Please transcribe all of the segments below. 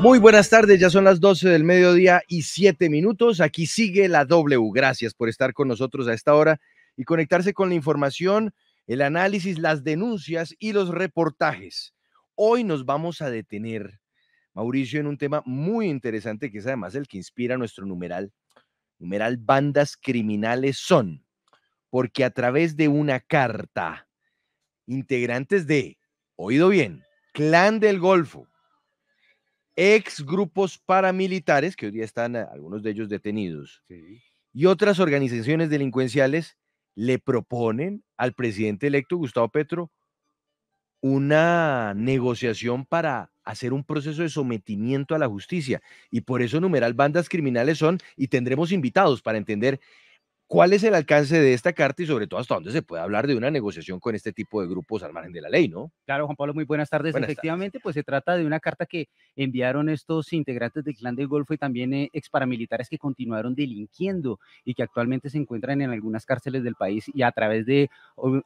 Muy buenas tardes, ya son las 12 del mediodía y 7 minutos. Aquí sigue la W. Gracias por estar con nosotros a esta hora y conectarse con la información, el análisis, las denuncias y los reportajes. Hoy nos vamos a detener, Mauricio, en un tema muy interesante que es además el que inspira nuestro numeral. Numeral bandas criminales son, porque a través de una carta, integrantes de, oído bien, Clan del Golfo, ex grupos paramilitares, que hoy día están eh, algunos de ellos detenidos, y otras organizaciones delincuenciales le proponen al presidente electo Gustavo Petro una negociación para hacer un proceso de sometimiento a la justicia. Y por eso numeral bandas criminales son, y tendremos invitados para entender ¿Cuál es el alcance de esta carta y sobre todo hasta dónde se puede hablar de una negociación con este tipo de grupos al margen de la ley, no? Claro, Juan Pablo, muy buenas tardes. Efectivamente, pues se trata de una carta que enviaron estos integrantes del Clan del Golfo y también eh, ex paramilitares que continuaron delinquiendo y que actualmente se encuentran en algunas cárceles del país y a través de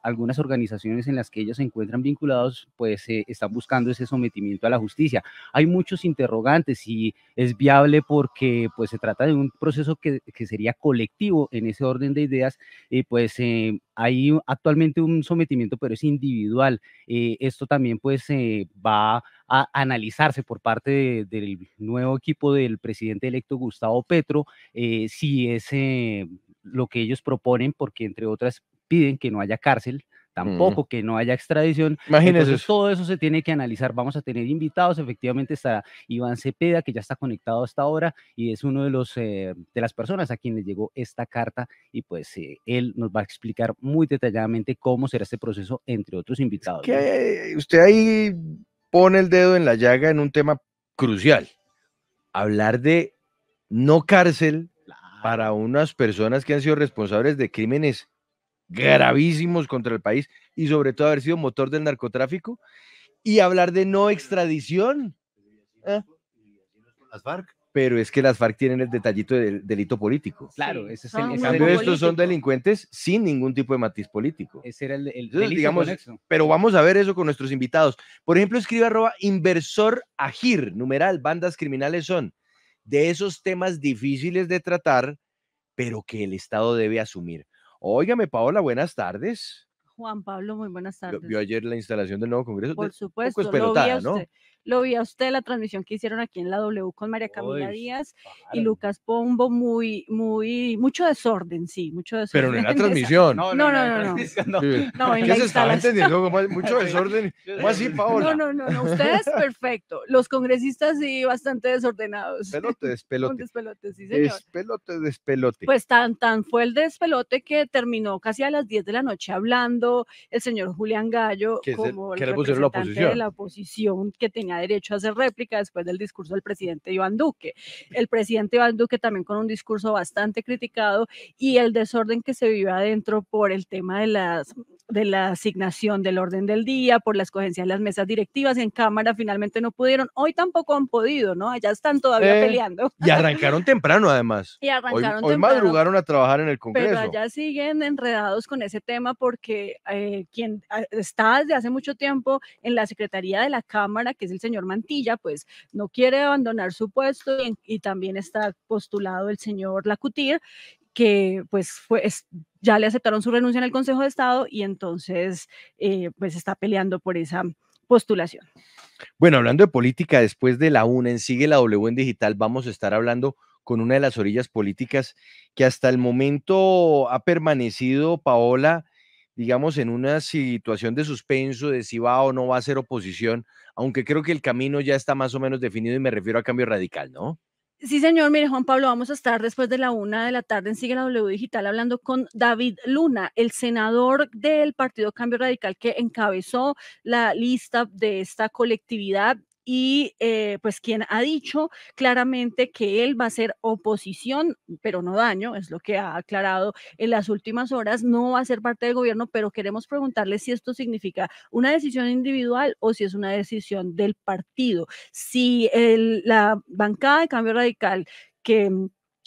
algunas organizaciones en las que ellos se encuentran vinculados, pues eh, están buscando ese sometimiento a la justicia. Hay muchos interrogantes y es viable porque pues se trata de un proceso que, que sería colectivo en ese orden de ideas, y pues eh, hay actualmente un sometimiento, pero es individual. Eh, esto también pues va a analizarse por parte del nuevo equipo del presidente electo Gustavo Petro, eh, si es lo que ellos proponen, porque entre otras piden que no haya cárcel tampoco que no haya extradición. Imagínense. todo eso se tiene que analizar. Vamos a tener invitados, efectivamente está Iván Cepeda, que ya está conectado hasta ahora y es uno de, los, eh, de las personas a quienes llegó esta carta y pues eh, él nos va a explicar muy detalladamente cómo será este proceso, entre otros invitados. Que usted ahí pone el dedo en la llaga en un tema crucial. Hablar de no cárcel para unas personas que han sido responsables de crímenes gravísimos contra el país y sobre todo haber sido motor del narcotráfico y hablar de no extradición. ¿eh? Las FARC. Pero es que las FARC tienen el detallito del delito político. Claro, ese es el, en cambio estos son delincuentes sin ningún tipo de matiz político. Ese era el, el digamos, Pero vamos a ver eso con nuestros invitados. Por ejemplo, escribe arroba inversor agir, numeral, bandas criminales son de esos temas difíciles de tratar, pero que el Estado debe asumir. Óigame, Paola, buenas tardes. Juan Pablo, muy buenas tardes. ¿Vio ayer la instalación del nuevo Congreso? Por supuesto, lo vi, a usted, lo vi a usted la transmisión que hicieron aquí en la W con María Camila Díaz y Lucas Pombo, muy, muy, mucho desorden, sí, mucho desorden. Pero no en la transmisión. No, no, no, no. No, en ¿Qué se entendiendo? Mucho desorden. ¿Cómo así, Paola? No, no, no, usted es perfecto. Los congresistas sí, bastante desordenados. Pelote, despelote. Un despelote, sí, señor. Despelote, despelote. Pues tan, tan fue el despelote que terminó casi a las 10 de la noche hablando el señor Julián Gallo como el representante de la oposición que tenía derecho a hacer réplica después del discurso del presidente Iván Duque. El presidente Iván Duque también con un discurso bastante criticado y el desorden que se vive adentro por el tema de las de la asignación del orden del día, por la escogencia de las mesas directivas en Cámara finalmente no pudieron, hoy tampoco han podido, ¿no? Allá están todavía eh, peleando. Y arrancaron temprano además. Y arrancaron hoy, hoy madrugaron a trabajar en el Congreso. Pero allá siguen enredados con ese tema porque eh, quien está desde hace mucho tiempo en la Secretaría de la Cámara, que es el señor Mantilla, pues no quiere abandonar su puesto y, también está postulado el señor Lacutir, que pues ya le aceptaron su renuncia en el Consejo de Estado y entonces eh, pues está peleando por esa postulación. Bueno, hablando de política, después de la UNA en Sigue la W en Digital, vamos a estar hablando con una de las orillas políticas que hasta el momento ha permanecido, Paola, digamos, en una situación de suspenso de si va o no va a ser oposición, aunque creo que el camino ya está más o menos definido y me refiero a cambio radical, ¿no? Sí, señor. Mire, Juan Pablo, vamos a estar después de la una de la tarde en Sigue la W Digital hablando con David Luna, el senador del Partido Cambio Radical que encabezó la lista de esta colectividad y eh, pues quien ha dicho claramente que él va a ser oposición, pero no daño, es lo que ha aclarado en las últimas horas, no va a ser parte del gobierno, pero queremos preguntarle si esto significa una decisión individual o si es una decisión del partido. Si la bancada de cambio radical que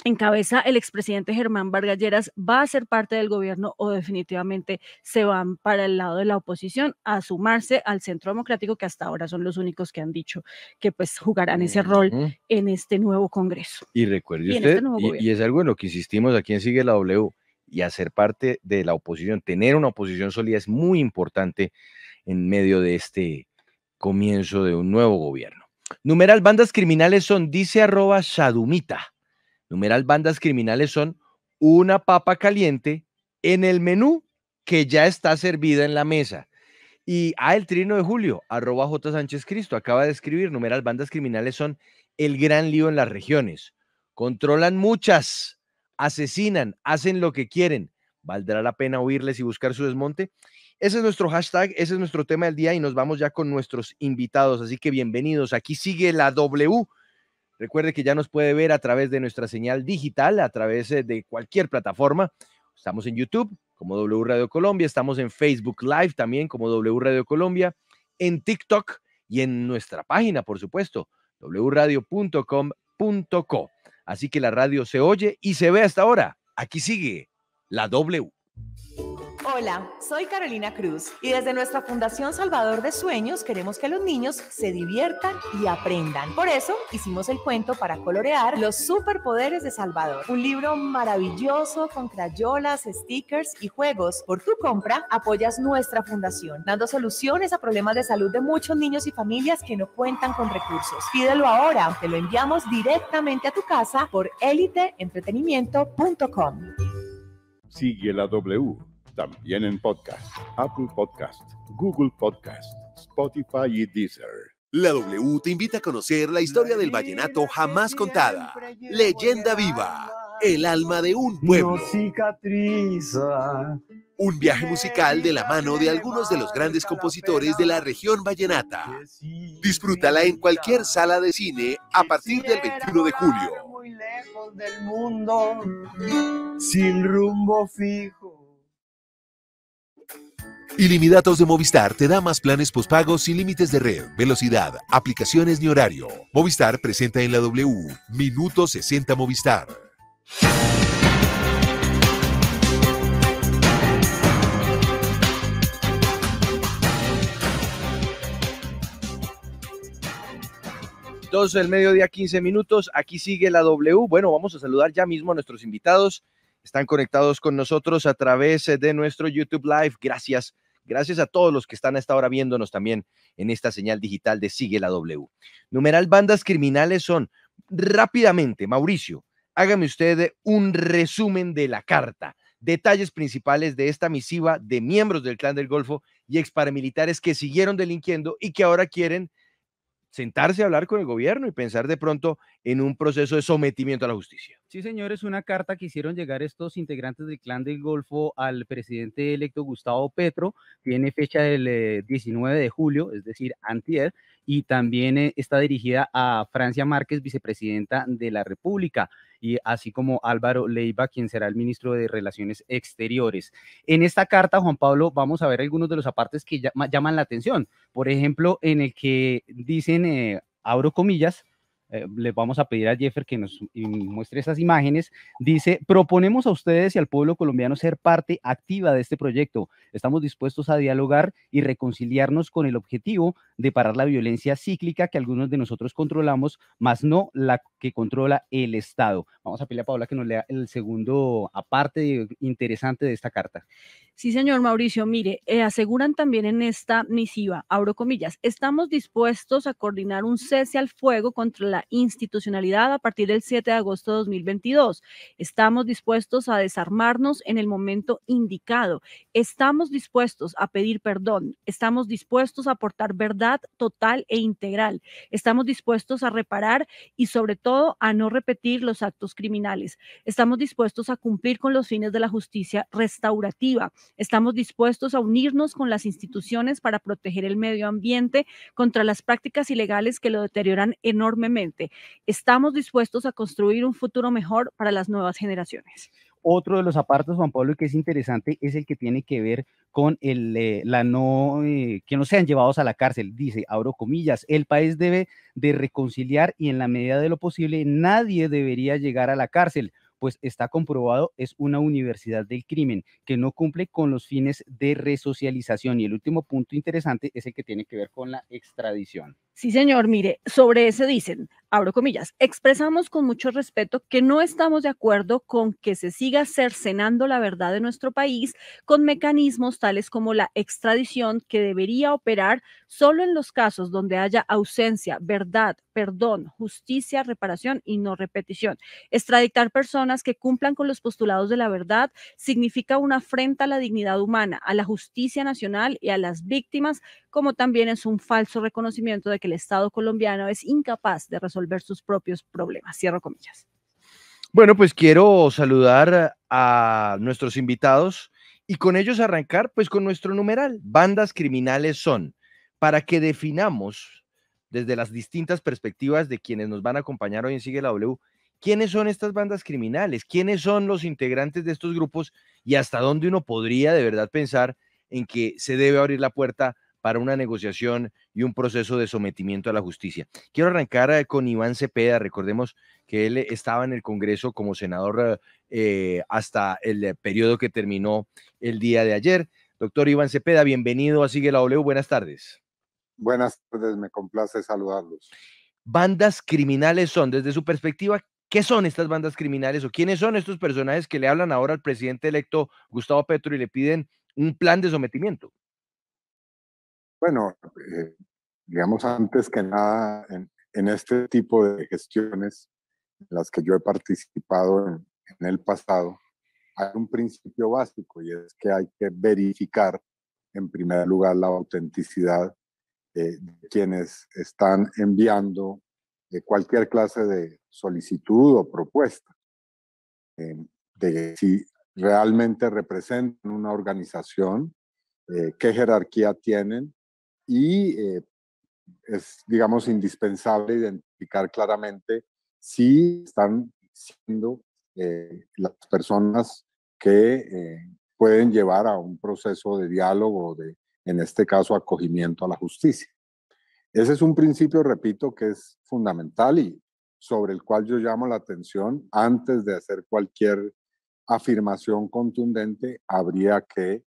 encabeza el expresidente Germán Vargas Lleras va a ser parte del gobierno o definitivamente se van para el lado de la oposición a sumarse al Centro Democrático que hasta ahora son los únicos que han dicho que pues jugarán ese rol en este nuevo Congreso. Y recuerde usted, este y, es algo en lo que insistimos aquí en Sigue la W y hacer parte de la oposición, tener una oposición sólida es muy importante en medio de este comienzo de un nuevo gobierno. Numeral bandas criminales son, dice arroba Shadumita Numeral bandas criminales son una papa caliente en el menú que ya está servida en la mesa. Y a ah, el trino de Julio, arroba J. Sánchez Cristo, acaba de escribir, numeral bandas criminales son el gran lío en las regiones. Controlan muchas, asesinan, hacen lo que quieren. ¿Valdrá la pena oírles y buscar su desmonte? Ese es nuestro hashtag, ese es nuestro tema del día y nos vamos ya con nuestros invitados. Así que bienvenidos. Aquí sigue la W Recuerde que ya nos puede ver a través de nuestra señal digital, a través eh, de cualquier plataforma. Estamos en YouTube como W Radio Colombia, estamos en Facebook Live también como W Radio Colombia, en TikTok y en nuestra página, por supuesto, wradio.com.co. Así que la radio se oye y se ve hasta ahora. Aquí sigue la W. Hola, soy Carolina Cruz y desde nuestra Fundación Salvador de Sueños queremos que los niños se diviertan y aprendan. Por eso hicimos el cuento para colorear Los Superpoderes de Salvador, un libro maravilloso con crayolas, stickers y juegos. Por tu compra apoyas nuestra fundación, dando soluciones a problemas de salud de muchos niños y familias que no cuentan con recursos. Pídelo ahora, te lo enviamos directamente a tu casa por eliteentretenimiento.com. Sigue la W también en podcast, Apple Podcast, Google Podcast, Spotify y Deezer. La W te invita a conocer la historia del vallenato jamás contada. Leyenda viva, el alma de un pueblo. Un viaje musical de la mano de algunos de los grandes compositores de la región vallenata. Disfrútala en cualquier sala de cine a partir del 21 de julio. Muy lejos del mundo, sin rumbo fijo. Ilimitados de Movistar te da más planes postpagos sin límites de red, velocidad, aplicaciones ni horario. Movistar presenta en la W Minuto 60 Movistar. Dos del mediodía, 15 minutos. Aquí sigue la W. Bueno, vamos a saludar ya mismo a nuestros invitados están conectados con nosotros a través de nuestro YouTube Live. Gracias. Gracias a todos los que están a esta hora viéndonos también en esta señal digital de Sigue la W. Numeral bandas criminales son rápidamente, Mauricio, hágame usted un resumen de la carta, detalles principales de esta misiva de miembros del clan del Golfo y ex paramilitares que siguieron delinquiendo y que ahora quieren sentarse a hablar con el gobierno y pensar de pronto en un proceso de sometimiento a la justicia. Sí, señor, es una carta que hicieron llegar estos integrantes del Clan del Golfo al presidente electo Gustavo Petro. Tiene fecha del 19 eh, de julio, es decir, antier, y también eh, está dirigida a Francia Márquez, vicepresidenta de la República y así como Álvaro Leiva, quien será el ministro de Relaciones Exteriores. En esta carta, Juan Pablo, vamos a ver algunos de los apartes que llaman la atención. Por ejemplo, en el que dicen, eh, abro comillas, eh, les vamos a pedir a Jeffer que nos muestre esas imágenes. Dice, proponemos a ustedes y al pueblo colombiano ser parte activa de este proyecto. Estamos dispuestos a dialogar y reconciliarnos con el objetivo de parar la violencia cíclica que algunos de nosotros controlamos, más no la que controla el Estado. Vamos a pedirle a Paula que nos lea el segundo aparte interesante de esta carta. Sí, señor Mauricio, mire, eh, aseguran también en esta misiva, abro comillas, estamos dispuestos a coordinar un cese al fuego contra la institucionalidad a partir del 7 de agosto de 2022. Estamos dispuestos a desarmarnos en el momento indicado. Estamos dispuestos a pedir perdón. Estamos dispuestos a aportar verdad total e integral. Estamos dispuestos a reparar y sobre todo a no repetir los actos criminales. Estamos dispuestos a cumplir con los fines de la justicia restaurativa Estamos dispuestos a unirnos con las instituciones para proteger el medio ambiente contra las prácticas ilegales que lo deterioran enormemente. Estamos dispuestos a construir un futuro mejor para las nuevas generaciones. Otro de los apartos, Juan Pablo, que es interesante es el que tiene que ver con el, eh, la no, eh, que no sean llevados a la cárcel. Dice, abro comillas, el país debe de reconciliar y en la medida de lo posible nadie debería llegar a la cárcel pues está comprobado, es una universidad del crimen que no cumple con los fines de resocialización. Y el último punto interesante es el que tiene que ver con la extradición. Sí, señor, mire, sobre ese dicen, abro comillas, expresamos con mucho respeto que no estamos de acuerdo con que se siga cercenando la verdad de nuestro país con mecanismos tales como la extradición que debería operar solo en los casos donde haya ausencia, verdad, perdón, justicia, reparación y no repetición. Extraditar personas que cumplan con los postulados de la verdad significa una afrenta a la dignidad humana, a la justicia nacional y a las víctimas, como también es un falso reconocimiento de que el Estado colombiano es incapaz de resolver sus propios problemas. Cierro comillas. Bueno, pues quiero saludar a nuestros invitados y con ellos arrancar pues con nuestro numeral. Bandas criminales son, para que definamos desde las distintas perspectivas de quienes nos van a acompañar hoy en Sigue la W, quiénes son estas bandas criminales, quiénes son los integrantes de estos grupos y hasta dónde uno podría de verdad pensar en que se debe abrir la puerta para una negociación y un proceso de sometimiento a la justicia. Quiero arrancar eh, con Iván Cepeda. Recordemos que él estaba en el Congreso como senador eh, hasta el periodo que terminó el día de ayer. Doctor Iván Cepeda, bienvenido a Sigue la W. Buenas tardes. Buenas tardes, me complace saludarlos. Bandas criminales son, desde su perspectiva, ¿qué son estas bandas criminales o quiénes son estos personajes que le hablan ahora al presidente electo Gustavo Petro y le piden un plan de sometimiento? Bueno, eh, digamos antes que nada, en, este tipo de gestiones en las que yo he participado en, el pasado, hay un principio básico y es que hay que verificar en primer lugar la autenticidad de quienes están enviando de cualquier clase de solicitud o propuesta, eh, de si realmente representan una organización, eh, qué jerarquía tienen y eh, es, digamos, indispensable identificar claramente si están siendo eh, las personas que eh, pueden llevar a un proceso de diálogo, de, en este caso, acogimiento a la justicia. Ese es un principio, repito, que es fundamental y sobre el cual yo llamo la atención. Antes de hacer cualquier afirmación contundente, habría que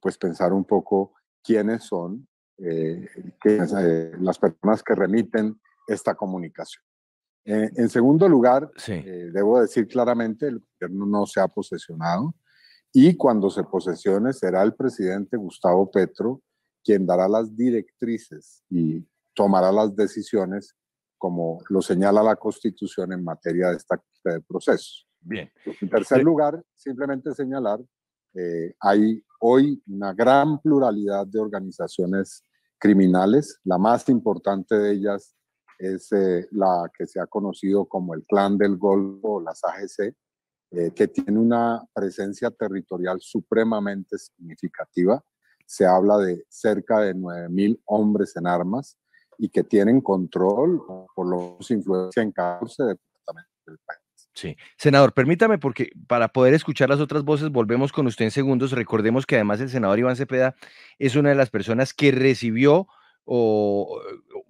pues pensar un poco quiénes son eh, eh, las personas que remiten esta comunicación. Eh, en segundo lugar, debo decir claramente, el gobierno no se ha posesionado y cuando se posesione será el presidente Gustavo Petro quien dará las directrices y tomará las decisiones como lo señala la Constitución en materia de este proceso. Bien. En tercer lugar, simplemente señalar, hay hoy una gran pluralidad de organizaciones criminales. La más importante de ellas es eh, la que se ha conocido como el Clan del Golfo, las AGC, eh, que tiene una presencia territorial supremamente significativa. Se habla de cerca de 9.000 hombres en armas y que tienen control, por lo menos influencia en 14 departamentos del país. Sí. Senador, permítame, porque para poder escuchar las otras voces, volvemos con usted en segundos. Recordemos que además el senador Iván Cepeda es una de las personas que recibió o,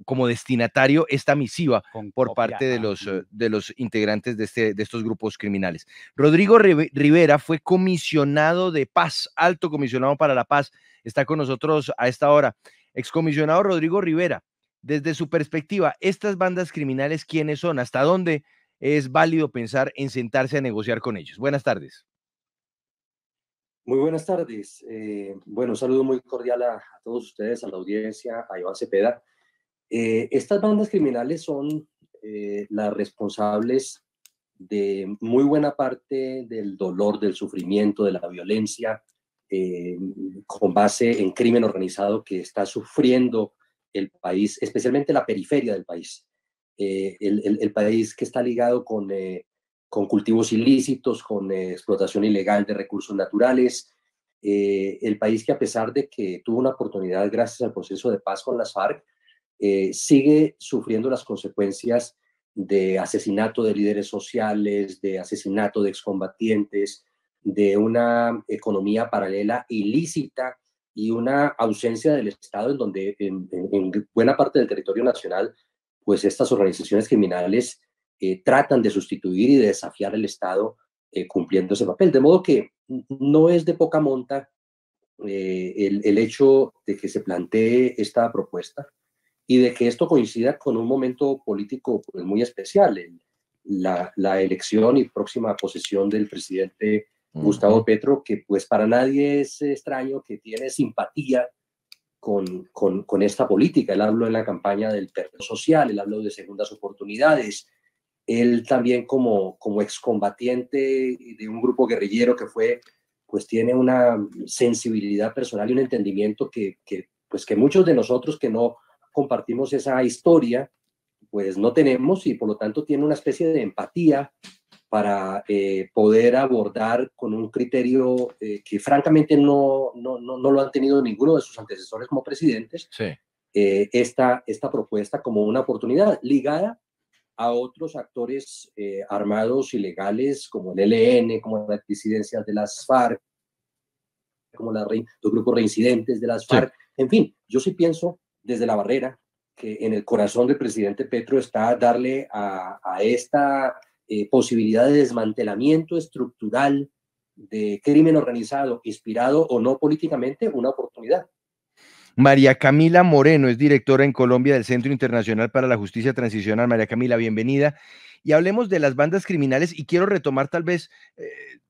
como destinatario esta misiva por parte de los, eh, de los integrantes de, este, de estos grupos criminales. Rodrigo Rivera fue comisionado de paz, alto comisionado para la paz. Está con nosotros a esta hora. Excomisionado Rodrigo Rivera, desde su perspectiva, estas bandas criminales, ¿quiénes son? ¿Hasta dónde? es válido pensar en sentarse a negociar con ellos. Buenas tardes. Muy buenas tardes. Eh, bueno, un saludo muy cordial a, todos ustedes, a la audiencia, a Iván Cepeda. Eh, estas bandas criminales son eh, las responsables de muy buena parte del dolor, del sufrimiento, de la violencia, con base en crimen organizado que está sufriendo el país, especialmente la periferia del país. Eh, el, país que está ligado con, eh, con cultivos ilícitos, con eh, explotación ilegal de recursos naturales, el país que a pesar de que tuvo una oportunidad gracias al proceso de paz con las FARC, sigue sufriendo las consecuencias de asesinato de líderes sociales, de asesinato de excombatientes, de una economía paralela ilícita y una ausencia del Estado en donde en, buena parte del territorio nacional, pues estas organizaciones criminales eh, tratan de sustituir y de desafiar el Estado eh, cumpliendo ese papel. De modo que no es de poca monta eh, el, el, hecho de que se plantee esta propuesta y de que esto coincida con un momento político pues, muy especial, la, la, elección y próxima posesión del presidente Gustavo Petro, que pues para nadie es extraño que tiene simpatía con, con, con, esta política. Él habló en la campaña del perro social, él habló de segundas oportunidades. Él también como, como excombatiente de un grupo guerrillero que fue, pues tiene una sensibilidad personal y un entendimiento que, que pues que muchos de nosotros que no compartimos esa historia, pues no tenemos y por lo tanto tiene una especie de empatía para eh, poder abordar con un criterio eh, que francamente no, no, no, lo han tenido ninguno de sus antecesores como presidentes, eh, esta, esta propuesta como una oportunidad ligada a otros actores armados ilegales como el ELN, como las disidencias de las FARC, como la, los grupos reincidentes de las FARC. En fin, yo sí pienso desde la barrera que en el corazón del presidente Petro está darle a, a esta eh, posibilidad de desmantelamiento estructural de crimen organizado, inspirado o no políticamente, una oportunidad. María Camila Moreno es directora en Colombia del Centro Internacional para la Justicia Transicional. María Camila, bienvenida. Y hablemos de las bandas criminales y quiero retomar tal vez, eh,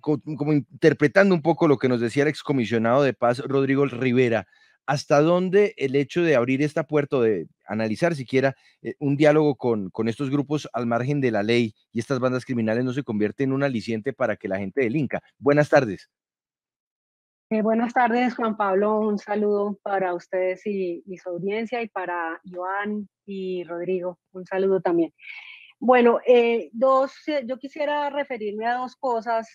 como interpretando un poco lo que nos decía el excomisionado de paz Rodrigo Rivera, hasta dónde el hecho de abrir esta puerta, de analizar siquiera eh, un diálogo con, con, estos grupos al margen de la ley y estas bandas criminales no se convierte en un aliciente para que la gente delinca. Buenas tardes. Eh, buenas tardes, Juan Pablo. Un saludo para ustedes y, su audiencia y para Joan y Rodrigo. Un saludo también. Bueno, eh, dos, yo quisiera referirme a dos cosas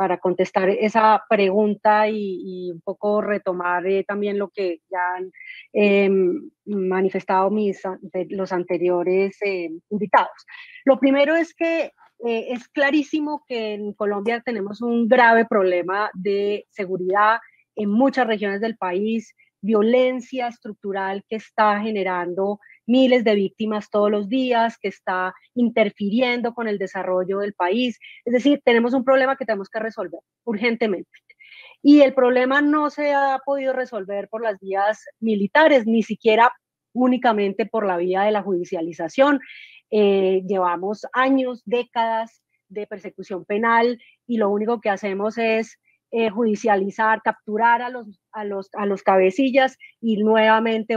para contestar esa pregunta y, un poco retomar eh, también lo que ya han em, manifestado mis, los anteriores eh, invitados. Lo primero es que eh, es clarísimo que en Colombia tenemos un grave problema de seguridad en muchas regiones del país, violencia estructural que está generando miles de víctimas todos los días, que está interfiriendo con el desarrollo del país. Es decir, tenemos un problema que tenemos que resolver urgentemente. Y el problema no se ha podido resolver por las vías militares, ni siquiera únicamente por la vía de la judicialización. Eh, llevamos años, décadas de persecución penal y lo único que hacemos es eh, judicializar, capturar a los, a, los, a los cabecillas y nuevamente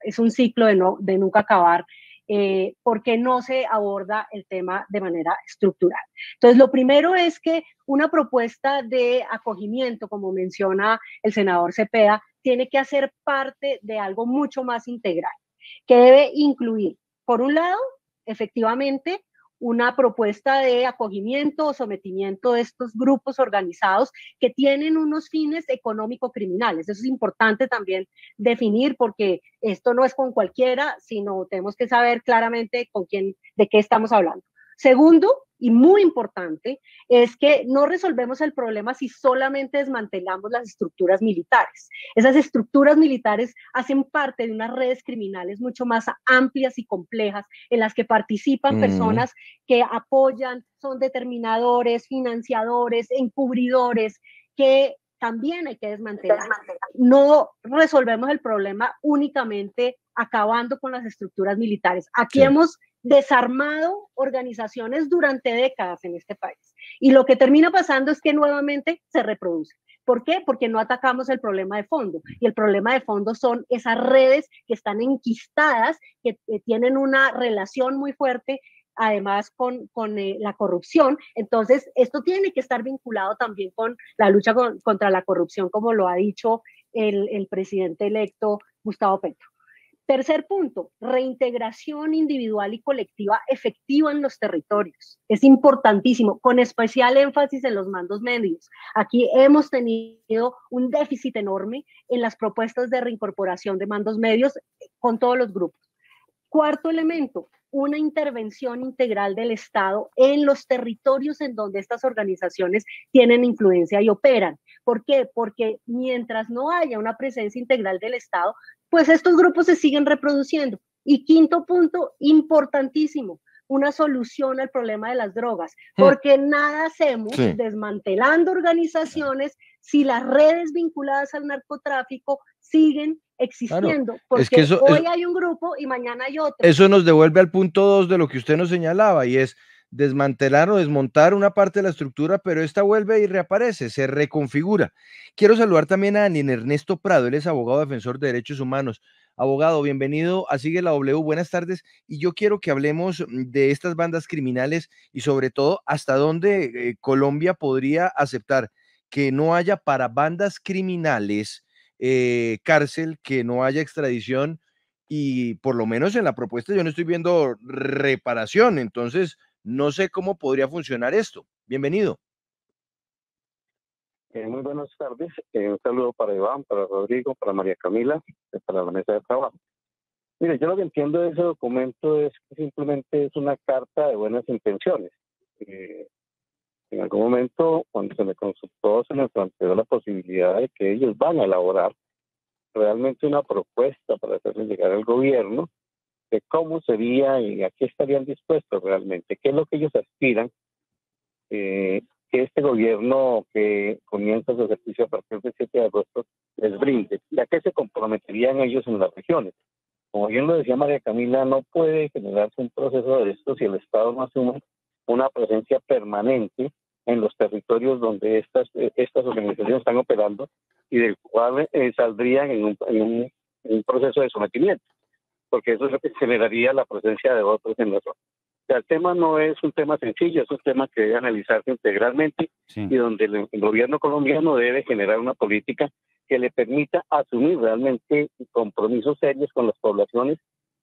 es un ciclo de, no, de nunca acabar. Eh, porque no se aborda el tema de manera estructural. Entonces, lo primero es que una propuesta de acogimiento, como menciona el senador Cepeda, tiene que hacer parte de algo mucho más integral, que debe incluir, por un lado, efectivamente, una propuesta de acogimiento o sometimiento de estos grupos organizados que tienen unos fines económico-criminales. Eso es importante también definir porque esto no es con cualquiera, sino tenemos que saber claramente con quién, de qué estamos hablando. Segundo, y muy importante, es que no resolvemos el problema si solamente desmantelamos las estructuras militares. Esas estructuras militares hacen parte de unas redes criminales mucho más amplias y complejas en las que participan personas que apoyan, son determinadores, financiadores, encubridores, que también hay que desmantelar. No resolvemos el problema únicamente acabando con las estructuras militares. Aquí hemos desarmado organizaciones durante décadas en este país. Y lo que termina pasando es que nuevamente se reproduce. ¿Por qué? Porque no atacamos el problema de fondo. Y el problema de fondo son esas redes que están enquistadas, que, tienen una relación muy fuerte además con, con eh, la corrupción. Entonces, esto tiene que estar vinculado también con la lucha contra la corrupción, como lo ha dicho el, el presidente electo Gustavo Petro. Tercer punto, reintegración individual y colectiva efectiva en los territorios. Es importantísimo, con especial énfasis en los mandos medios. Aquí hemos tenido un déficit enorme en las propuestas de reincorporación de mandos medios con todos los grupos. Cuarto elemento, una intervención integral del Estado en los territorios en donde estas organizaciones tienen influencia y operan. ¿Por qué? Porque mientras no haya una presencia integral del Estado, pues estos grupos se siguen reproduciendo. Y quinto punto, importantísimo, una solución al problema de las drogas, hmm. porque nada hacemos desmantelando organizaciones si las redes vinculadas al narcotráfico siguen existiendo, porque hoy hay un grupo y mañana hay otro. Eso nos devuelve al punto dos de lo que usted nos señalaba y es desmantelar o desmontar una parte de la estructura, pero esta vuelve y reaparece, se reconfigura. Quiero saludar también a Daniel Ernesto Prado, él es abogado defensor de derechos humanos. Abogado, bienvenido a Sigue la W, buenas tardes. Y yo quiero que hablemos de estas bandas criminales y sobre todo hasta dónde eh, Colombia podría aceptar que no haya para bandas criminales eh, cárcel, que no haya extradición y por lo menos en la propuesta yo no estoy viendo reparación. Entonces, no sé cómo podría funcionar esto. Bienvenido. Eh, muy buenas tardes. Eh, un saludo para Iván, para Rodrigo, para María Camila, eh, para la mesa de trabajo. Mire, yo lo que entiendo de ese documento es que simplemente es una carta de buenas intenciones. en algún momento, cuando se me consultó, se me planteó la posibilidad de que ellos van a elaborar realmente una propuesta para hacerle llegar al gobierno de cómo sería y a qué estarían dispuestos realmente, qué es lo que ellos aspiran eh, que este gobierno que comienza su ejercicio a partir del 7 de agosto les brinde, ya que se comprometerían ellos en las regiones. Como bien lo decía María Camila, no puede generarse un proceso de esto si el Estado no asume una presencia permanente en los territorios donde estas, estas organizaciones están operando y del cual eh, saldrían en un, en un proceso de sometimiento porque eso es lo que generaría la presencia de otros en la zona. O sea, el tema no es un tema sencillo, es un tema que debe analizarse integralmente y donde el, gobierno colombiano debe generar una política que le permita asumir realmente compromisos serios con las poblaciones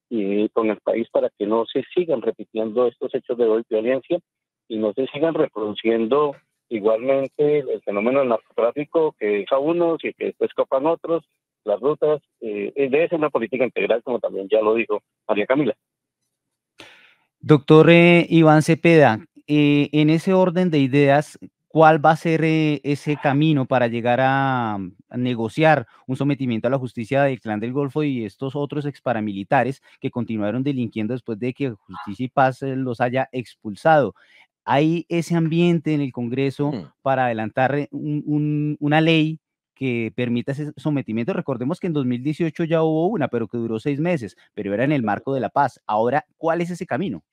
y con el país para que no se sigan repitiendo estos hechos de violencia y no se sigan reproduciendo igualmente el fenómeno del narcotráfico que deja unos y que después copan otros las rutas, eh, debe ser una política integral, como también ya lo dijo María Camila. Doctor eh, Iván Cepeda, eh, en ese orden de ideas, ¿cuál va a ser ese camino para llegar a, negociar un sometimiento a la justicia del Clan del Golfo y estos otros exparamilitares que continuaron delinquiendo después de que Justicia y Paz los haya expulsado? ¿Hay ese ambiente en el Congreso mm. para adelantar una ley que permita ese sometimiento. Recordemos que en 2018 ya hubo una, pero que duró seis meses, pero era en el marco de la paz. Ahora, ¿cuál es ese camino?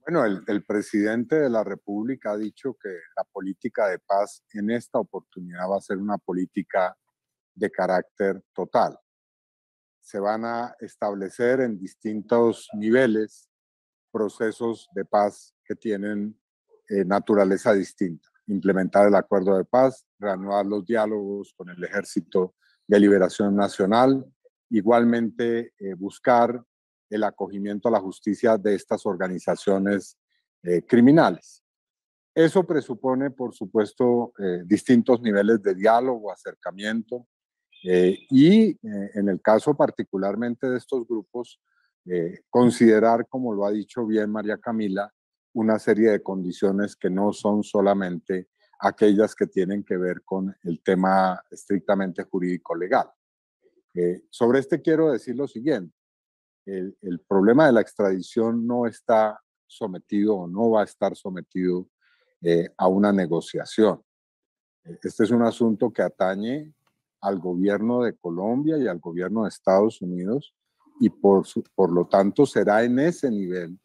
Bueno, el, presidente de la República ha dicho que la política de paz en esta oportunidad va a ser una política de carácter total. Se van a establecer en distintos niveles procesos de paz que tienen eh, naturaleza distinta implementar el acuerdo de paz, reanudar los diálogos con el Ejército de Liberación Nacional, igualmente eh, buscar el acogimiento a la justicia de estas organizaciones eh, criminales. Eso presupone, por supuesto, eh, distintos niveles de diálogo, acercamiento, y en el caso particularmente de estos grupos, considerar, como lo ha dicho bien María Camila, una serie de condiciones que no son solamente aquellas que tienen que ver con el tema estrictamente jurídico legal. Eh, sobre este quiero decir lo siguiente. El, problema de la extradición no está sometido o no va a estar sometido eh, a una negociación. Este es un asunto que atañe al gobierno de Colombia y al gobierno de Estados Unidos y por, por lo tanto será en ese nivel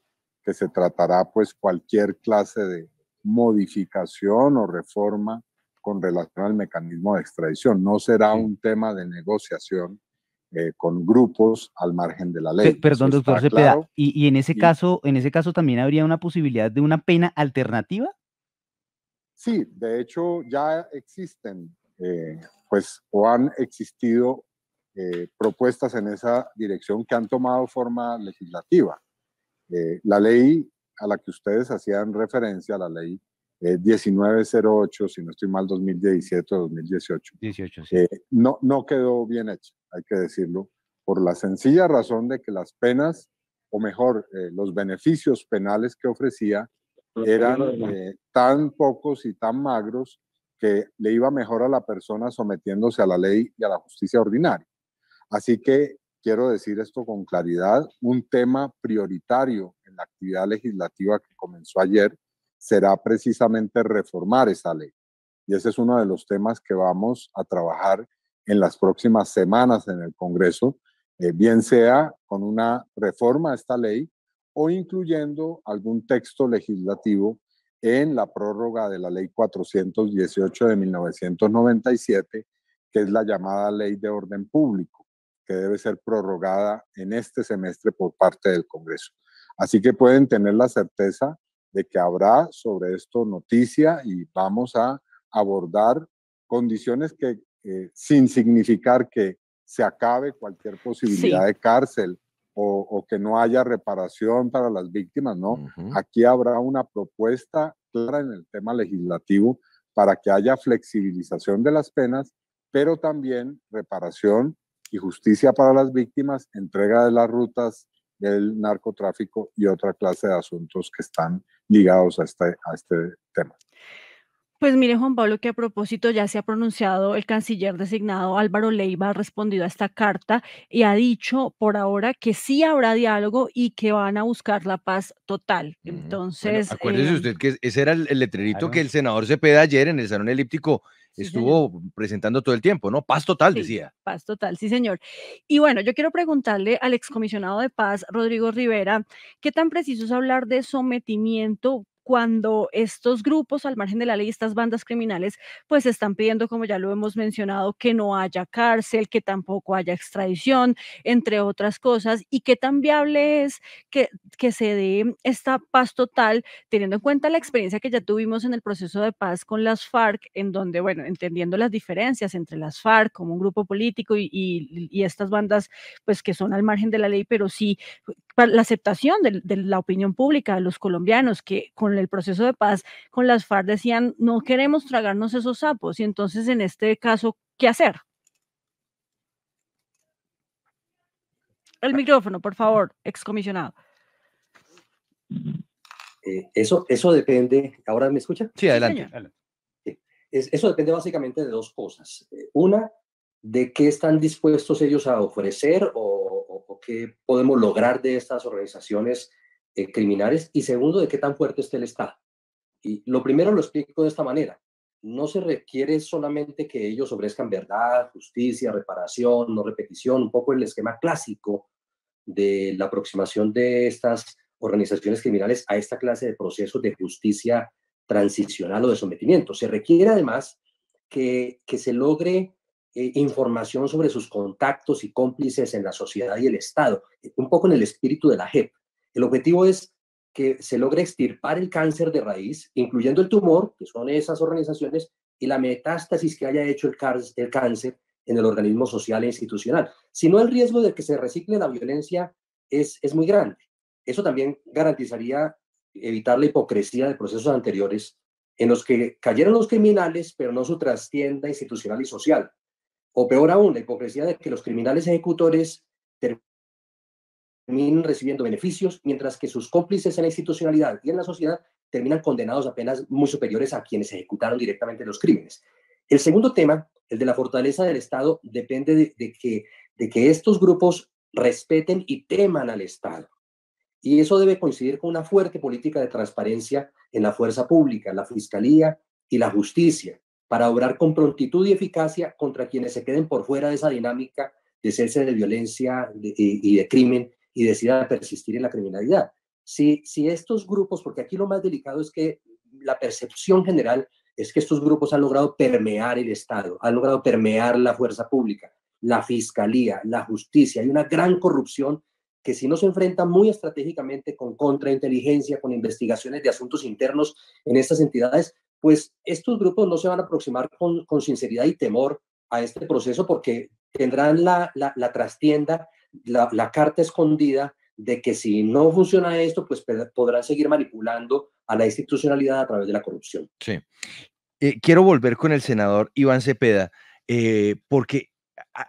que se tratará pues cualquier clase de modificación o reforma con relación al mecanismo de extradición. No será un tema de negociación eh, con grupos al margen de la ley. perdón, doctor Cepeda, ¿Y, en ese caso, en ese caso también habría una posibilidad de una pena alternativa? Sí, de hecho ya existen, eh, pues, o han existido eh, propuestas en esa dirección que han tomado forma legislativa. Eh, la ley a la que ustedes hacían referencia, la ley 1908, si no estoy mal, 2017 o 2018, 18, sí. Eh, no, no quedó bien hecha, hay que decirlo, por la sencilla razón de que las penas, o mejor, eh, los beneficios penales que ofrecía eran eh, tan pocos y tan magros que le iba mejor a la persona sometiéndose a la ley y a la justicia ordinaria. Así que quiero decir esto con claridad, un tema prioritario en la actividad legislativa que comenzó ayer será precisamente reformar esa ley. Y ese es uno de los temas que vamos a trabajar en las próximas semanas en el Congreso, eh, bien sea con una reforma a esta ley o incluyendo algún texto legislativo en la prórroga de la ley 418 de 1997, que es la llamada ley de orden público, que debe ser prorrogada en este semestre por parte del Congreso. Así que pueden tener la certeza de que habrá sobre esto noticia y vamos a abordar condiciones que, eh, sin significar que se acabe cualquier posibilidad de cárcel o, que no haya reparación para las víctimas, ¿no? Aquí habrá una propuesta clara en el tema legislativo para que haya flexibilización de las penas, pero también reparación y justicia para las víctimas, entrega de las rutas del narcotráfico y otra clase de asuntos que están ligados a este, a este tema. Pues mire, Juan Pablo, que a propósito ya se ha pronunciado el canciller designado Álvaro Leiva, ha respondido a esta carta y ha dicho por ahora que sí habrá diálogo y que van a buscar la paz total. Entonces. acuérdese eh, usted que ese era el, letrerito que el senador Cepeda ayer en el Salón Elíptico estuvo presentando todo el tiempo, ¿no? Paz total, decía. Paz total, sí, señor. Y bueno, yo quiero preguntarle al excomisionado de paz, Rodrigo Rivera, ¿qué tan preciso es hablar de sometimiento cuando estos grupos al margen de la ley, estas bandas criminales, pues están pidiendo, como ya lo hemos mencionado, que no haya cárcel, que tampoco haya extradición, entre otras cosas, y qué tan viable es que, que se dé esta paz total, teniendo en cuenta la experiencia que ya tuvimos en el proceso de paz con las FARC, en donde, bueno, entendiendo las diferencias entre las FARC como un grupo político y, y, estas bandas, pues que son al margen de la ley, pero sí la aceptación de, de la opinión pública de los colombianos que con el proceso de paz con las FARC decían, no queremos tragarnos esos sapos. Y entonces, en este caso, ¿qué hacer? El micrófono, por favor, excomisionado. Eh, eso, eso depende. ¿Ahora me escucha? Sí, adelante. eso depende básicamente de dos cosas. Eh, una, de qué están dispuestos ellos a ofrecer o, qué podemos lograr de estas organizaciones eh, criminales y segundo, de qué tan fuerte esté el Estado. Y lo primero lo explico de esta manera. No se requiere solamente que ellos ofrezcan verdad, justicia, reparación, no repetición, un poco el esquema clásico de la aproximación de estas organizaciones criminales a esta clase de procesos de justicia transicional o de sometimiento. Se requiere además que, que se logre eh, información sobre sus contactos y cómplices en la sociedad y el Estado, un poco en el espíritu de la JEP. El objetivo es que se logre extirpar el cáncer de raíz, incluyendo el tumor, que son esas organizaciones, y la metástasis que haya hecho el, el cáncer en el organismo social e institucional. Si no, el riesgo de que se recicle la violencia es, es muy grande. Eso también garantizaría evitar la hipocresía de procesos anteriores en los que cayeron los criminales, pero no su trastienda institucional y social. O peor aún, la hipocresía de que los criminales ejecutores terminan recibiendo beneficios, mientras que sus cómplices en la institucionalidad y en la sociedad terminan condenados a penas muy superiores a quienes ejecutaron directamente los crímenes. El segundo tema, el de la fortaleza del Estado, depende de, que, de que estos grupos respeten y teman al Estado. Y eso debe coincidir con una fuerte política de transparencia en la fuerza pública, la fiscalía y la justicia, para obrar con prontitud y eficacia contra quienes se queden por fuera de esa dinámica de cese de violencia y de crimen y decida persistir en la criminalidad. Si, si estos grupos, porque aquí lo más delicado es que la percepción general es que estos grupos han logrado permear el Estado, han logrado permear la fuerza pública, la fiscalía, la justicia. Hay una gran corrupción que si no se enfrenta muy estratégicamente con contrainteligencia, con investigaciones de asuntos internos en estas entidades, pues estos grupos no se van a aproximar con, sinceridad y temor a este proceso porque tendrán la, la, trastienda la, carta escondida de que si no funciona esto, pues podrán seguir manipulando a la institucionalidad a través de la corrupción. Sí. Eh, quiero volver con el senador Iván Cepeda, eh, porque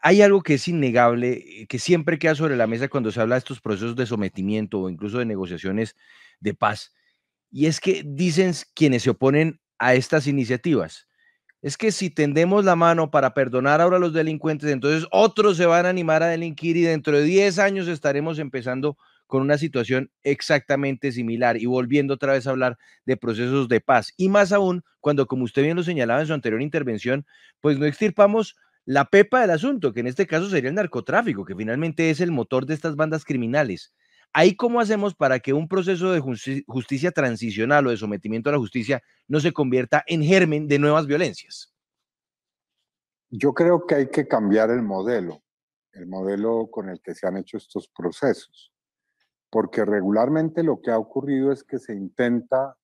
hay algo que es innegable, que siempre queda sobre la mesa cuando se habla de estos procesos de sometimiento o incluso de negociaciones de paz, y es que dicen quienes se oponen a estas iniciativas, es que si tendemos la mano para perdonar ahora a los delincuentes, entonces otros se van a animar a delinquir y dentro de 10 años estaremos empezando con una situación exactamente similar y volviendo otra vez a hablar de procesos de paz. Y más aún cuando, como usted bien lo señalaba en su anterior intervención, pues no extirpamos la pepa del asunto, que en este caso sería el narcotráfico, que finalmente es el motor de estas bandas criminales. Ahí cómo hacemos para que un proceso de justicia transicional o de sometimiento a la justicia no se convierta en germen de nuevas violencias. Yo creo que hay que cambiar el modelo, el modelo con el que se han hecho estos procesos porque regularmente lo que ha ocurrido es que se intenta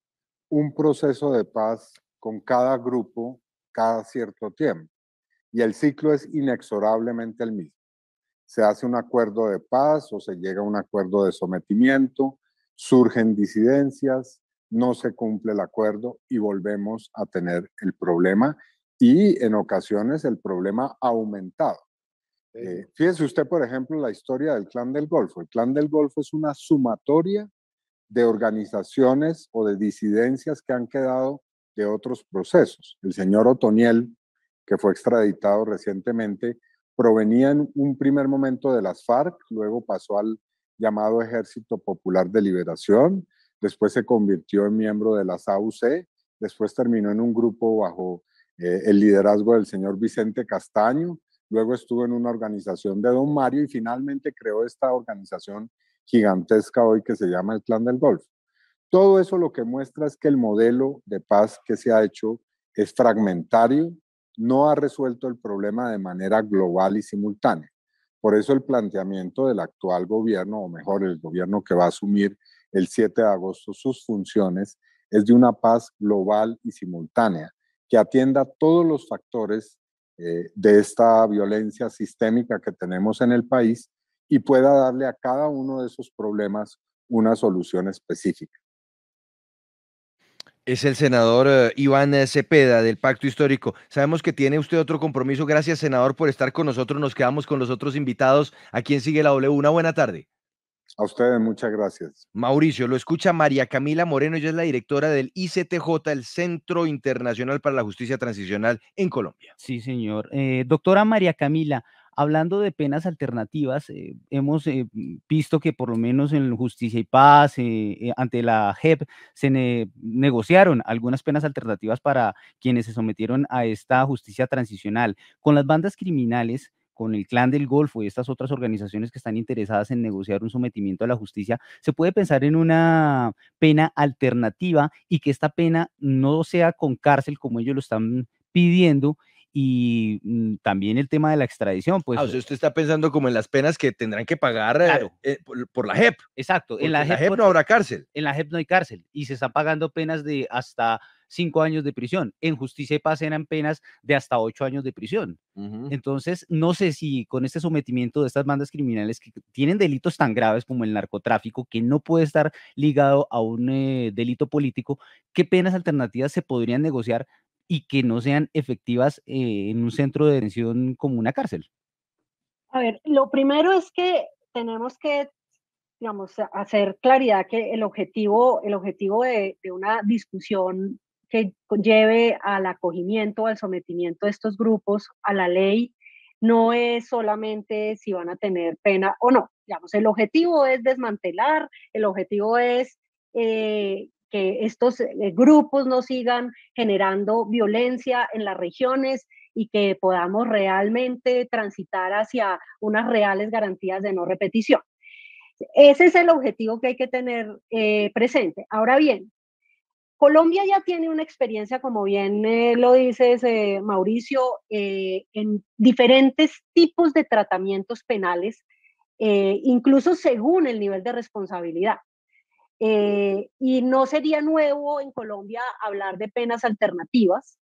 un proceso de paz con cada grupo cada cierto tiempo y el ciclo es inexorablemente el mismo. Se hace un acuerdo de paz o se llega a un acuerdo de sometimiento, surgen disidencias, no se cumple el acuerdo y volvemos a tener el problema y en ocasiones el problema aumentado. Eh, fíjese usted, por ejemplo, la historia del Clan del Golfo. El Clan del Golfo es una sumatoria de organizaciones o de disidencias que han quedado de otros procesos. El señor Otoniel, que fue extraditado recientemente, provenía en un primer momento de las FARC, luego pasó al llamado Ejército Popular de Liberación, después se convirtió en miembro de las AUC, después terminó en un grupo bajo eh, el liderazgo del señor Vicente Castaño, luego estuvo en una organización de Don Mario y finalmente creó esta organización gigantesca hoy que se llama el Clan del Golf. Todo eso lo que muestra es que el modelo de paz que se ha hecho es fragmentario, no ha resuelto el problema de manera global y simultánea. Por eso el planteamiento del actual gobierno, o mejor, el gobierno que va a asumir el 7 de agosto sus funciones, es de una paz global y simultánea, que atienda todos los factores eh, de esta violencia sistémica que tenemos en el país y pueda darle a cada uno de esos problemas una solución específica. Es el senador eh, Iván Cepeda del Pacto Histórico. Sabemos que tiene usted otro compromiso. Gracias, senador, por estar con nosotros. Nos quedamos con los otros invitados. ¿A quién sigue la W? Una buena tarde. A ustedes, muchas gracias. Mauricio, lo escucha María Camila Moreno, ella es la directora del ICTJ, el Centro Internacional para la Justicia Transicional en Colombia. Sí, señor. Eh, doctora María Camila, hablando de penas alternativas, eh, hemos eh, visto que por lo menos en Justicia y Paz, ante la JEP, se negociaron algunas penas alternativas para quienes se sometieron a esta justicia transicional. Con las bandas criminales, con el Clan del Golfo y estas otras organizaciones que están interesadas en negociar un sometimiento a la justicia, se puede pensar en una pena alternativa y que esta pena no sea con cárcel como ellos lo están pidiendo y mm, también el tema de la extradición. Pues, ah, usted está pensando como en las penas que tendrán que pagar eh, eh, por, la JEP. Exacto. En la JEP, no habrá cárcel. En la JEP no hay cárcel y se están pagando penas de hasta cinco años de prisión. En justicia y paz eran penas de hasta ocho años de prisión. Entonces, no sé si con este sometimiento de estas bandas criminales que tienen delitos tan graves como el narcotráfico, que no puede estar ligado a un eh, delito político, ¿qué penas alternativas se podrían negociar y que no sean efectivas eh, en un centro de detención como una cárcel? A ver, lo primero es que tenemos que digamos, hacer claridad que el objetivo, el objetivo de, una discusión que lleve al acogimiento, al sometimiento de estos grupos a la ley, no es solamente si van a tener pena o no. Digamos, el objetivo es desmantelar, el objetivo es eh, que estos eh, grupos no sigan generando violencia en las regiones y que podamos realmente transitar hacia unas reales garantías de no repetición. Ese es el objetivo que hay que tener eh, presente. Ahora bien, Colombia ya tiene una experiencia, como bien eh, lo dices, Mauricio, en diferentes tipos de tratamientos penales, incluso según el nivel de responsabilidad. Y no sería nuevo en Colombia hablar de penas alternativas,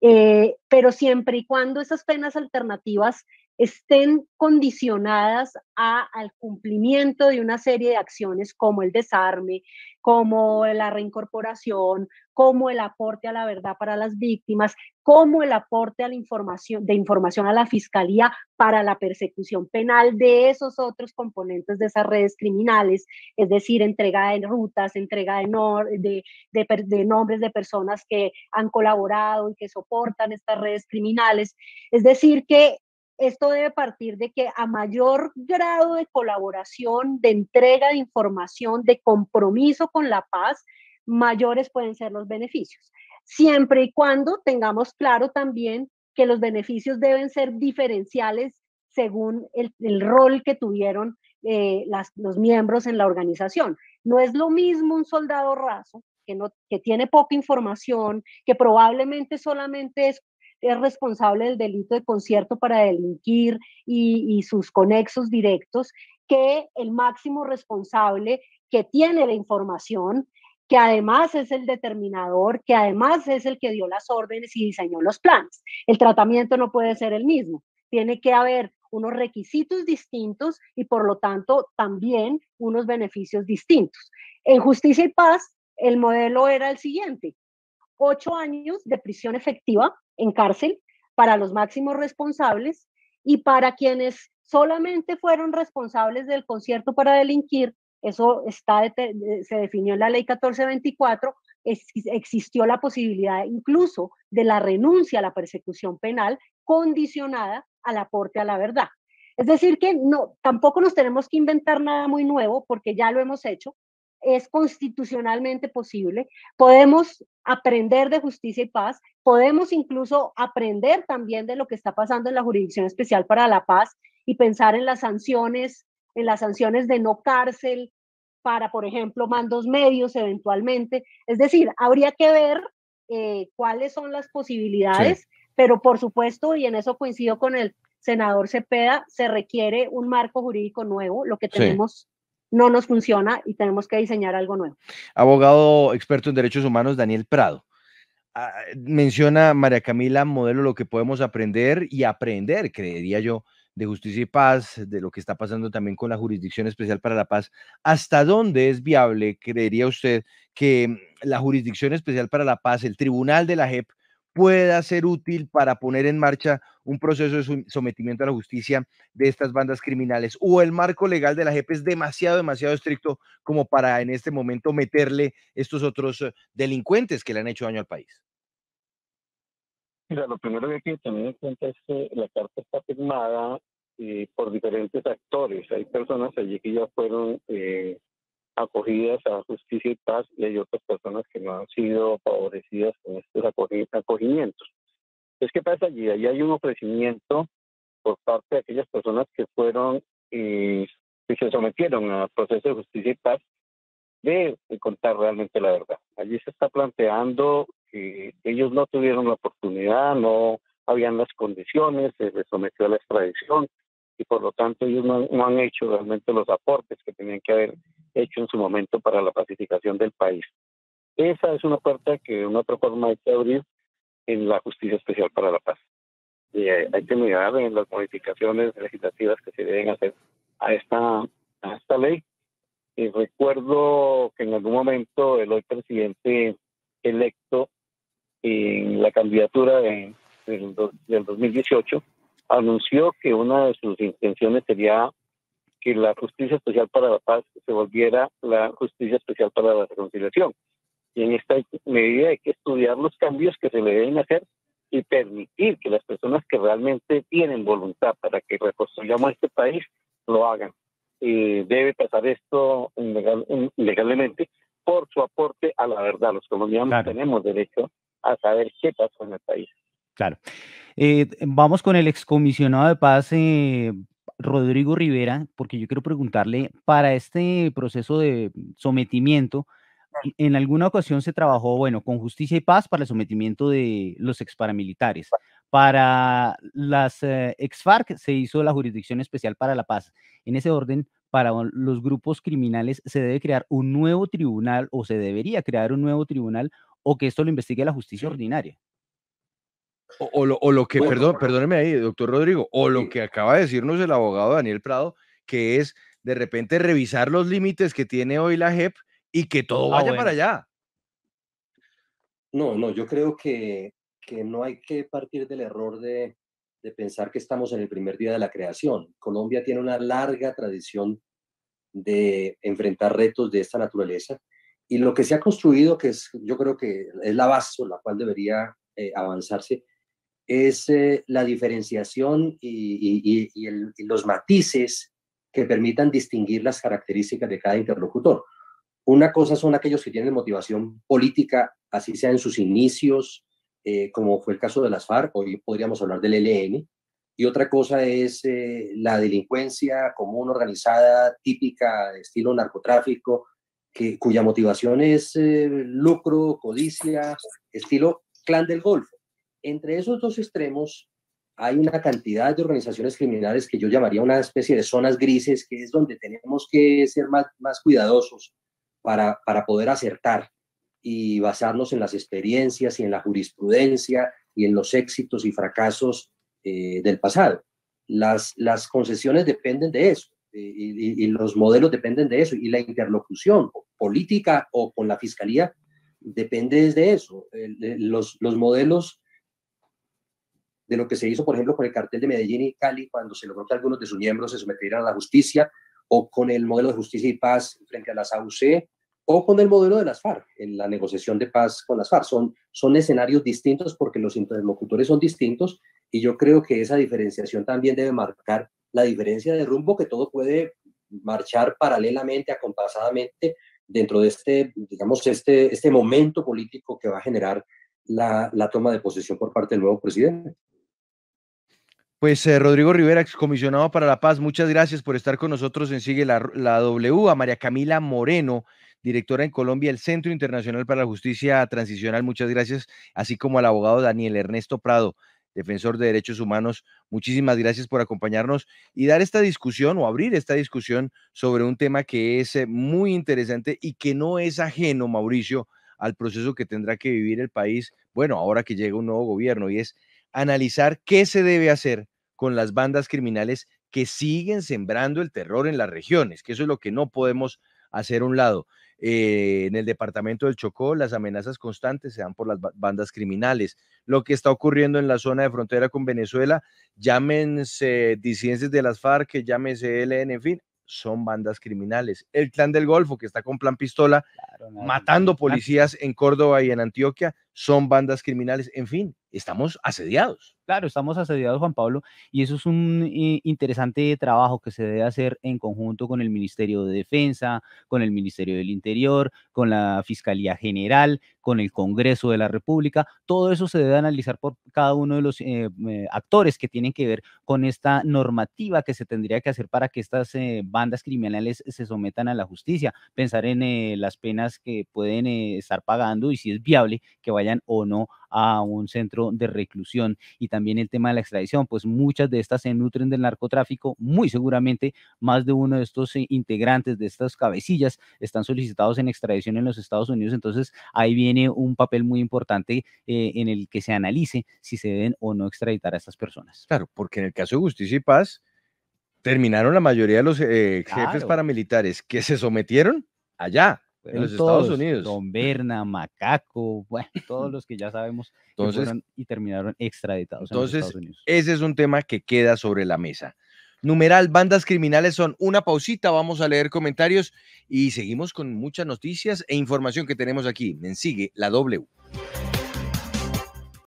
pero siempre y cuando esas penas alternativas estén condicionadas al cumplimiento de una serie de acciones como el desarme, como la reincorporación, como el aporte a la verdad para las víctimas, como el aporte a la información, de información a la fiscalía para la persecución penal de esos otros componentes de esas redes criminales, es decir, entrega de rutas, entrega de, de nombres de personas que han colaborado y que soportan estas redes criminales. Es decir, que esto debe partir de que a mayor grado de colaboración, de entrega de información, de compromiso con la paz, mayores pueden ser los beneficios. Siempre y cuando tengamos claro también que los beneficios deben ser diferenciales según el, rol que tuvieron eh, los miembros en la organización. No es lo mismo un soldado raso que, no, que tiene poca información, que probablemente solamente es es responsable del delito de concierto para delinquir y, sus conexos directos, que el máximo responsable que tiene la información, que además es el determinador, que además es el que dio las órdenes y diseñó los planes. El tratamiento no puede ser el mismo. Tiene que haber unos requisitos distintos y por lo tanto también unos beneficios distintos. En justicia y paz, el modelo era el siguiente. Ocho años de prisión efectiva en cárcel para los máximos responsables y para quienes solamente fueron responsables del concierto para delinquir, eso está, se definió en la ley 1424, existió la posibilidad incluso de la renuncia a la persecución penal condicionada al aporte a la verdad. Es decir, que no, tampoco nos tenemos que inventar nada muy nuevo porque ya lo hemos hecho es constitucionalmente posible. Podemos aprender de justicia y paz, podemos incluso aprender también de lo que está pasando en la Jurisdicción Especial para la Paz y pensar en las sanciones, en las sanciones de no cárcel para, por ejemplo, mandos medios eventualmente. Es decir, habría que ver eh, cuáles son las posibilidades, pero por supuesto, y en eso coincido con el senador Cepeda, se requiere un marco jurídico nuevo. Lo que tenemos no nos funciona y tenemos que diseñar algo nuevo. Abogado experto en derechos humanos, Daniel Prado. Ah, menciona María Camila modelo lo que podemos aprender y aprender, creería yo, de justicia y paz, de lo que está pasando también con la Jurisdicción Especial para la Paz. ¿Hasta dónde es viable, creería usted, que la Jurisdicción Especial para la Paz, el Tribunal de la JEP, pueda ser útil para poner en marcha un proceso de sometimiento a la justicia de estas bandas criminales o el marco legal de la JEP es demasiado, demasiado estricto como para en este momento meterle estos otros eh, delincuentes que le han hecho daño al país? Mira, lo primero que hay que tener en cuenta es que la carta está firmada eh, por diferentes actores. Hay personas allí que ya fueron eh, acogidas a justicia y paz y hay otras personas que no han sido favorecidas con estos acogimientos. Entonces, ¿qué pasa allí? Allí hay un ofrecimiento por parte de aquellas personas que fueron y se sometieron al proceso de justicia y paz de contar realmente la verdad. Allí se está planteando que ellos no tuvieron la oportunidad, no habían las condiciones, se les sometió a la extradición y por lo tanto ellos no han hecho realmente los aportes que tenían que haber hecho en su momento para la pacificación del país. Esa es una puerta que de una otra forma hay que abrir en la Justicia Especial para la Paz. Y hay que mirar en las modificaciones legislativas que se deben hacer a esta, a esta ley. Y recuerdo que en algún momento el hoy presidente electo en la candidatura de, del, del 2018 anunció que una de sus intenciones sería que la justicia especial para la paz se volviera la justicia especial para la reconciliación. Y en esta medida hay que estudiar los cambios que se le deben hacer y permitir que las personas que realmente tienen voluntad para que reconstruyamos este país lo hagan. debe pasar esto legalmente por su aporte a la verdad. Los colombianos tenemos derecho a saber qué pasó en el país. Claro. Eh, vamos con el excomisionado de paz eh, Rodrigo Rivera, porque yo quiero preguntarle, para este proceso de sometimiento, en alguna ocasión se trabajó, bueno, con justicia y paz para el sometimiento de los ex paramilitares. Para las eh, ex FARC se hizo la Jurisdicción Especial para la Paz. En ese orden, para los grupos criminales se debe crear un nuevo tribunal o se debería crear un nuevo tribunal o que esto lo investigue la justicia ordinaria. O, lo, que, perdón, perdóneme ahí, doctor Rodrigo, o lo que acaba de decirnos el abogado Daniel Prado, que es de repente revisar los límites que tiene hoy la JEP y que todo ah, vaya para allá. No, no, yo creo que, que no hay que partir del error de, de pensar que estamos en el primer día de la creación. Colombia tiene una larga tradición de enfrentar retos de esta naturaleza y lo que se ha construido, que es, yo creo que es la base sobre la cual debería eh, avanzarse, es eh, la diferenciación y, los matices que permitan distinguir las características de cada interlocutor. Una cosa son aquellos que tienen motivación política, así sea en sus inicios, eh, como fue el caso de las FARC, hoy podríamos hablar del ELN, y otra cosa es eh, la delincuencia común, organizada, típica, de estilo narcotráfico, cuya motivación es lucro, codicia, estilo clan del Golfo. Entre esos dos extremos hay una cantidad de organizaciones criminales que yo llamaría una especie de zonas grises, que es donde tenemos que ser más, más cuidadosos para, para poder acertar y basarnos en las experiencias y en la jurisprudencia y en los éxitos y fracasos eh, del pasado. Las, las concesiones dependen de eso eh, y, los modelos dependen de eso y la interlocución política o con la fiscalía depende de eso. los, los modelos de lo que se hizo, por ejemplo, con el cartel de Medellín y Cali, cuando se logró que algunos de sus miembros se sometieran a la justicia, o con el modelo de justicia y paz frente a las AUC, o con el modelo de las FARC, en la negociación de paz con las FARC. Son, son escenarios distintos porque los interlocutores son distintos y yo creo que esa diferenciación también debe marcar la diferencia de rumbo que todo puede marchar paralelamente, acompasadamente dentro de este, digamos, este, este momento político que va a generar la, la toma de posesión por parte del nuevo presidente. Pues eh, Rodrigo Rivera, excomisionado para la paz, muchas gracias por estar con nosotros en Sigue la, la W, a María Camila Moreno, directora en Colombia del Centro Internacional para la Justicia Transicional. Muchas gracias, así como al abogado Daniel Ernesto Prado, defensor de derechos humanos. Muchísimas gracias por acompañarnos y dar esta discusión o abrir esta discusión sobre un tema que es eh, muy interesante y que no es ajeno, Mauricio, al proceso que tendrá que vivir el país, bueno, ahora que llega un nuevo gobierno, y es analizar qué se debe hacer con las bandas criminales que siguen sembrando el terror en las regiones, que eso es lo que no podemos hacer a un lado. Eh, en el departamento del Chocó, las amenazas constantes se dan por las bandas criminales. Lo que está ocurriendo en la zona de frontera con Venezuela, llámense disidencias de las FARC, llámense LN, en fin, son bandas criminales. El clan del Golfo, que está con plan pistola, matando policías en Córdoba y en Antioquia, son bandas criminales. En fin, estamos asediados. Claro, estamos asediados, Juan Pablo, y eso es un eh, interesante trabajo que se debe hacer en conjunto con el Ministerio de Defensa, con el Ministerio del Interior, con la Fiscalía General, con el Congreso de la República. Todo eso se debe analizar por cada uno de los eh, eh, actores que tienen que ver con esta normativa que se tendría que hacer para que estas bandas criminales se sometan a la justicia. Pensar en las penas que pueden estar pagando y si es viable que vayan o no a un centro de reclusión. Y también el tema de la extradición, pues muchas de estas se nutren del narcotráfico, muy seguramente más de uno de estos eh, integrantes de estas cabecillas están solicitados en extradición en los Estados Unidos, entonces ahí viene un papel muy importante eh, en el que se analice si se deben o no extraditar a estas personas. Claro, porque en el caso de Justicia y Paz, terminaron la mayoría de los eh, jefes paramilitares que se sometieron allá en los Estados Unidos. Don Berna, Macaco, bueno, todos los que ya sabemos entonces, y terminaron extraditados entonces, en los Estados Unidos. Ese es un tema que queda sobre la mesa. Numeral, bandas criminales son una pausita, vamos a leer comentarios y seguimos con muchas noticias e información que tenemos aquí. En Sigue la W.